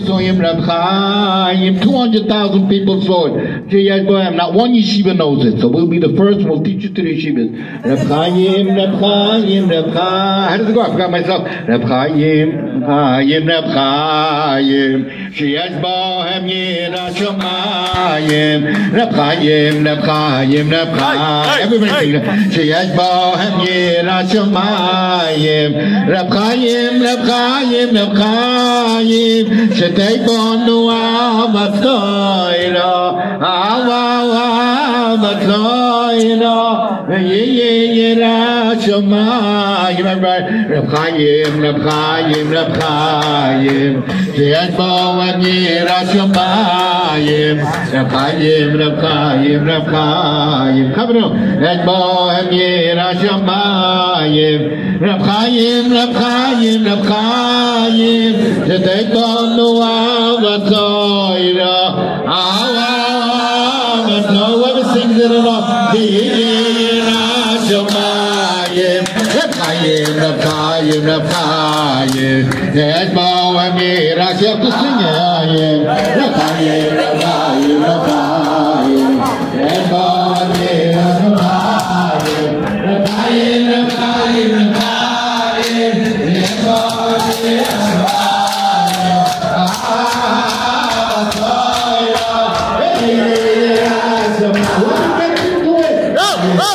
Soyim Reb Chaim, 200,000 people saw it. J.S. Bohem, not one yeshiva knows it. So we'll be the first we'll teach it to the yeshivas. Reb Chaim, Reb Chaim, Reb Chaim. How does it go? I forgot myself. Reb Chaim, Chaim, Reb Chaim. J.S. Bohem, Yira Shomayim. Reb Chaim, Reb Chaim, Reb Chaim. Everybody sing that. J.S. Bohem, Yira Shomayim. Reb Chaim, Reb Chaim, Reb Chaim. שתיכונו ye ye ye ra shma gibe bay rab khayim rab khayim rab khayim ze ay bo wa ye ra shma yim rab khayim rab khayim rab khayim khabro ay bo wa ye ra shma yim rab khayim rab khayim rab khayim ze te to nu wa va toira ala no one sings Rafaje, jest małe.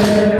Amen.